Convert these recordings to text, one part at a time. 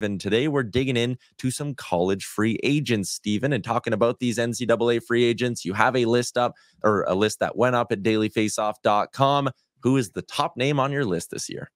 And today we're digging in to some college free agents, Steven, and talking about these NCAA free agents. You have a list up or a list that went up at dailyfaceoff.com. Who is the top name on your list this year?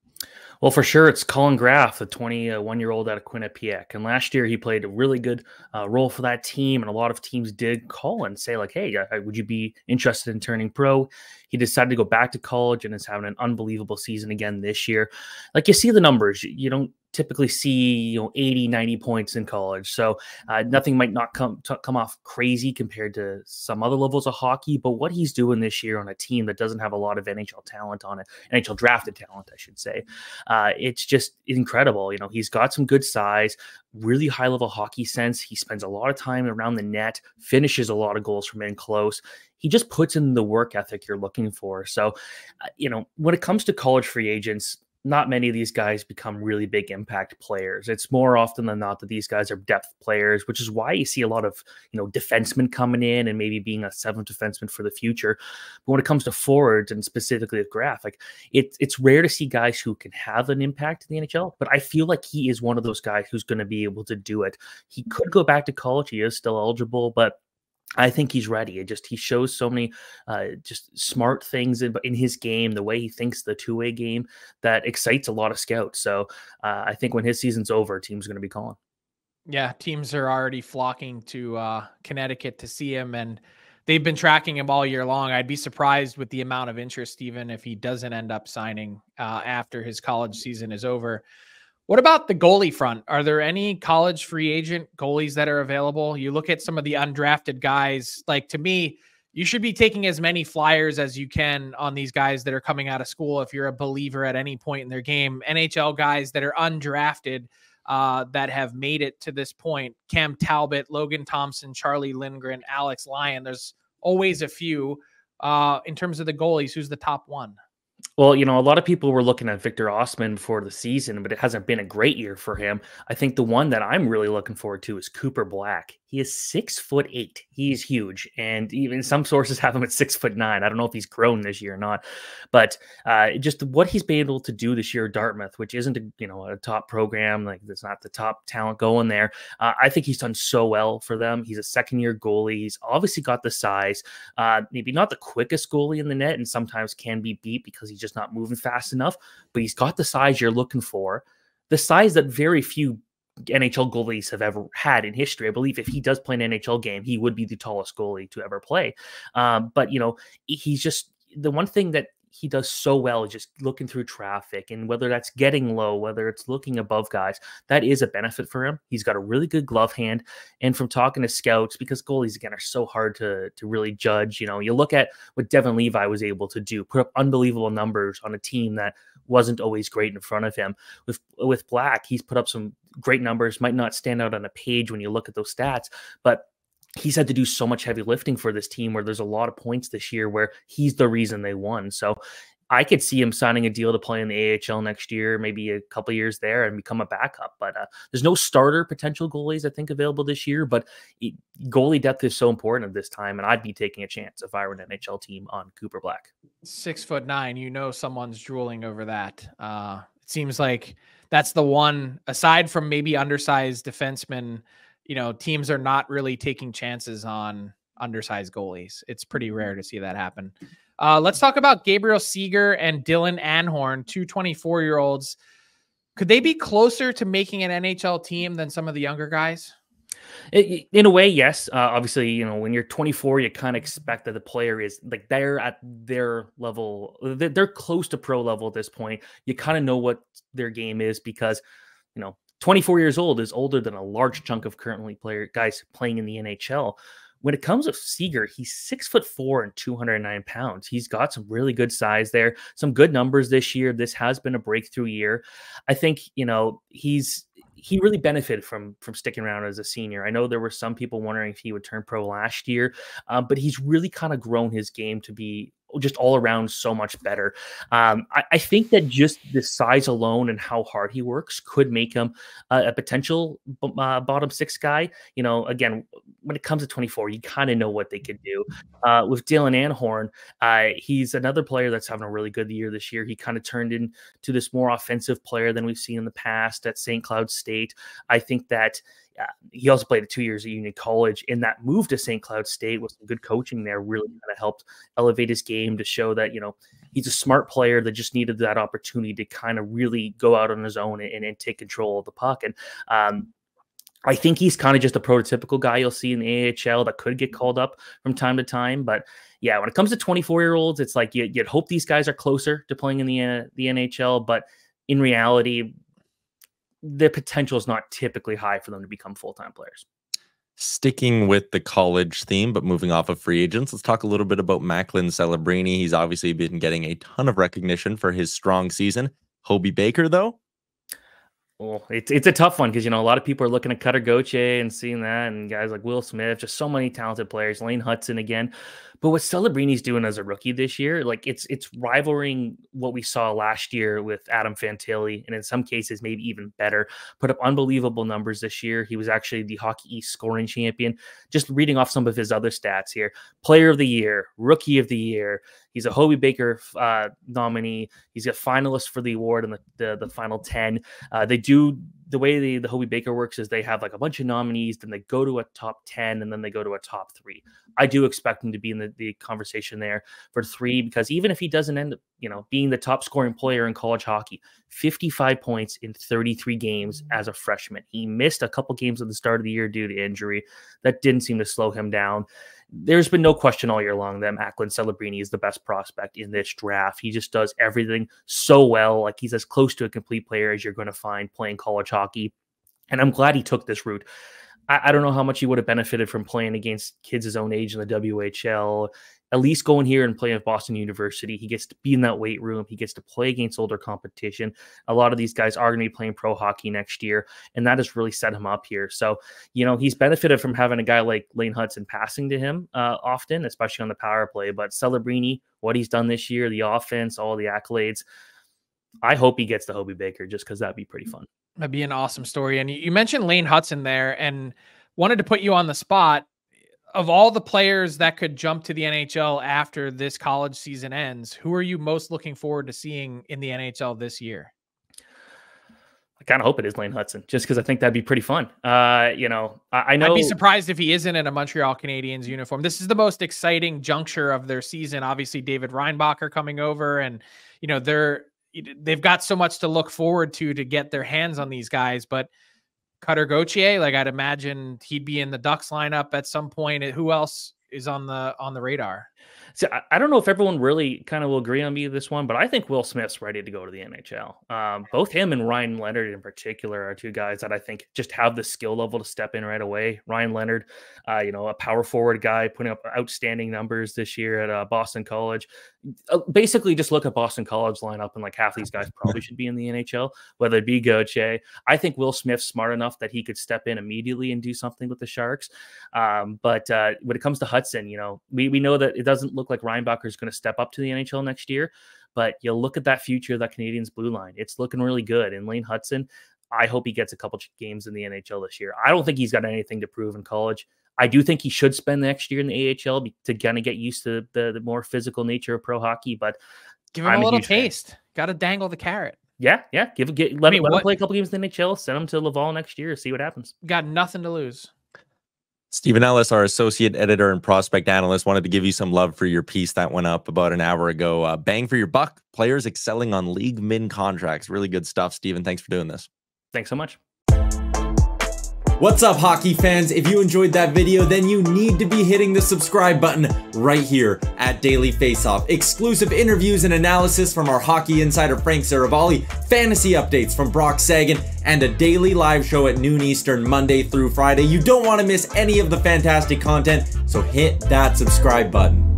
Well, for sure, it's Collin Graf, the 21 year old out of Quinnipiac. And last year, he played a really good uh, role for that team. And a lot of teams did call and say, like, hey, would you be interested in turning pro? He decided to go back to college and is having an unbelievable season again this year. Like, you see the numbers. You don't typically see you know 80 90 points in college. So uh, nothing might not come come off crazy compared to some other levels of hockey but what he's doing this year on a team that doesn't have a lot of nhl talent on it nhl drafted talent i should say uh, it's just incredible. You know he's got some good size really high level hockey sense. He spends a lot of time around the net finishes a lot of goals from in close. He just puts in the work ethic you're looking for. So uh, you know when it comes to college free agents not many of these guys become really big impact players. It's more often than not that these guys are depth players, which is why you see a lot of you know defensemen coming in and maybe being a seventh defenseman for the future. But when it comes to forwards and specifically with Graf, like it's it's rare to see guys who can have an impact in the NHL. But I feel like he is one of those guys who's going to be able to do it. He could go back to college. He is still eligible, but I think he's ready. It just he shows so many uh, just smart things in, in, his game, the way he thinks the two way game that excites a lot of scouts. So uh, I think when his season's over, team's going to be calling. Yeah, teams are already flocking to uh, Connecticut to see him, and they've been tracking him all year long. I'd be surprised with the amount of interest, even if he doesn't end up signing uh, after his college season is over. What about the goalie front? Are there any college free agent goalies that are available? You look at some of the undrafted guys, like to me, you should be taking as many flyers as you can on these guys that are coming out of school if you're a believer at any point in their game. NHL guys that are undrafted uh, that have made it to this point Cam Talbot, Logan Thompson, Charlie Lindgren, Alex Lyon. There's always a few. Uh, in terms of the goalies, who's the top one? Well, you know, a lot of people were looking at Victor Ostman before the season, but it hasn't been a great year for him. I think the one that I'm really looking forward to is Cooper Black. He is six foot eight. He's huge, and even some sources have him at six foot nine. I don't know if he's grown this year or not, but uh, just what he's been able to do this year at Dartmouth, which isn't a you know a top program, like there's not the top talent going there. Uh, I think he's done so well for them. He's a second year goalie. He's obviously got the size. Uh, maybe not the quickest goalie in the net, and sometimes can be beat because he's just not moving fast enough. But he's got the size you're looking for the size that very few NHL goalies have ever had in history. I believe if he does play an NHL game, he would be the tallest goalie to ever play. Um, but you know, he's just the one thing that he does so well just looking through traffic and whether that's getting low whether it's looking above guys that is a benefit for him he's got a really good glove hand and from talking to scouts because goalies again are so hard to to really judge you know you look at what devon levi was able to do put up unbelievable numbers on a team that wasn't always great in front of him. With with Black, he's put up some great numbers. Might not stand out on a page when you look at those stats, but he's had to do so much heavy lifting for this team where there's a lot of points this year where he's the reason they won. So I could see him signing a deal to play in the AHL next year, maybe a couple years there, and become a backup. But uh, there's no starter potential goalies I think available this year. But goalie depth is so important at this time, and I'd be taking a chance if I were an NHL team on Cooper Black. Six foot nine, you know someone's drooling over that. Uh, it seems like that's the one aside from maybe undersized defensemen. You know, teams are not really taking chances on undersized goalies. It's pretty rare to see that happen. Uh, let's talk about Gabriel Seger and Dylan Anhorn, two 24 year olds. Could they be closer to making an NHL team than some of the younger guys? In a way, yes. Uh, obviously, you know, when you're 24, you kind of expect that the player is like they're at their level, they're close to pro level at this point. You kind of know what their game is because, you know, 24 years old is older than a large chunk of currently player guys playing in the NHL when it comes to Seger, he's six foot four and 209 pounds. He's got some really good size there, some good numbers this year. This has been a breakthrough year. I think, you know, he's he really benefited from from sticking around as a senior. I know there were some people wondering if he would turn pro last year, um, but he's really kind of grown his game to be just all around so much better. Um, I, I, think that just the size alone and how hard he works could make him uh, a potential uh, bottom six guy. You know, again, when it comes to 24, you kind of know what they could do. Uh, with Dylan Anhorn, uh, he's another player that's having a really good year this year. He kind of turned into this more offensive player than we've seen in the past at St. Cloud State. I think that uh, he also played two years at Union College. In that move to St. Cloud State with some good coaching there, really kind of helped elevate his game to show that you know he's a smart player that just needed that opportunity to kind of really go out on his own and, and take control of the puck. And um, I think he's kind of just a prototypical guy you'll see in the AHL that could get called up from time to time. But yeah, when it comes to 24 year olds, it's like you, would hope these guys are closer to playing in the uh, the NHL, but in reality, the potential is not typically high for them to become full time players. Sticking with the college theme, but moving off of free agents, let's talk a little bit about Macklin Celebrini. He's obviously been getting a ton of recognition for his strong season. Hobey Baker, though, well, it's it's a tough one because you know a lot of people are looking at Cutter Gauthier and seeing that, and guys like Will Smith, just so many talented players. Lane Hutson again, but what Celebrini's doing as a rookie this year, like it's it's rivaling what we saw last year with Adam Fantilli, and in some cases maybe even better. Put up unbelievable numbers this year. He was actually the Hockey East scoring champion. Just reading off some of his other stats here: Player of the Year, Rookie of the Year, He's a Hobey Baker uh, nominee. He's a finalist for the award in the, the, the final 10. Uh, they do the way the, the Hobey Baker works is they have like a bunch of nominees, then they go to a top 10, and then they go to a top three. I do expect him to be in the, the conversation there for three because even if he doesn't end up, you know, being the top scoring player in college hockey, 55 points in 33 games mm-hmm. as a freshman. He missed a couple games at the start of the year due to injury. That didn't seem to slow him down there's been no question all year long that Macklin Celebrini is the best prospect in this draft. He just does everything so well. Like he's as close to a complete player as you're going to find playing college hockey. And I'm glad he took this route. I, I don't know how much he would have benefited from playing against kids his own age in the WHL at least going here and playing at Boston University. He gets to be in that weight room. He gets to play against older competition. A lot of these guys are going to be playing pro hockey next year, and that has really set him up here. So, you know, he's benefited from having a guy like Lane Hutson passing to him uh, often, especially on the power play. But Celebrini, what he's done this year, the offense, all the accolades. I hope he gets the Hobey Baker just because that'd be pretty fun. That'd be an awesome story. And you mentioned Lane Hutson there, and wanted to put you on the spot of all the players that could jump to the NHL after this college season ends, who are you most looking forward to seeing in the NHL this year? I kind of hope it is Lane Hutson, just because I think that'd be pretty fun. Uh, you know, I, I, know. I'd be surprised if he isn't in a Montreal Canadiens uniform. This is the most exciting juncture of their season. Obviously, David Reinbacher coming over, and you know they're they've got so much to look forward to to get their hands on these guys. But Cutter Gauthier, like I'd imagine he'd be in the Ducks lineup at some point. Who else is on the on the radar? So I, I, don't know if everyone really kind of will agree on me this one, but I think Will Smith's ready to go to the NHL. Um, both him and Ryan Leonard in particular are two guys that I think just have the skill level to step in right away. Ryan Leonard, uh, you know, a power forward guy putting up outstanding numbers this year at uh, Boston College. Uh, basically, just look at Boston College lineup and like half these guys probably should be in the NHL, whether it be Gauthier. I think Will Smith's smart enough that he could step in immediately and do something with the Sharks. Um, but uh, when it comes to Hutson, you know, we, we know that it doesn't look like Reinbacher is going to step up to the NHL next year. But you look at that future of that Canadiens blue line; it's looking really good. And Lane Hutson, I hope he gets a couple games in the NHL this year. I don't think he's got anything to prove in college. I do think he should spend the next year in the AHL to kind of get used to the, the more physical nature of pro hockey. But give him I'm a little taste. Got to dangle the carrot. Yeah, yeah. Give get let, I mean, let him play a couple games in the NHL. Send him to Laval next year. See what happens. Got nothing to lose. Steven Ellis, our associate editor and prospect analyst, wanted to give you some love for your piece that went up about an hour ago. Uh, bang for your buck. Players excelling on league min contracts. Really good stuff, Stephen. Thanks for doing this. Thanks so much. What's up, hockey fans? If you enjoyed that video, then you need to be hitting the subscribe button right here at Daily Faceoff. Exclusive interviews and analysis from our hockey insider Frank Seravalli, fantasy updates from Brock Sagan, and a daily live show at noon Eastern Monday through Friday. You don't want to miss any of the fantastic content, so hit that subscribe button.